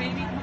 maybe?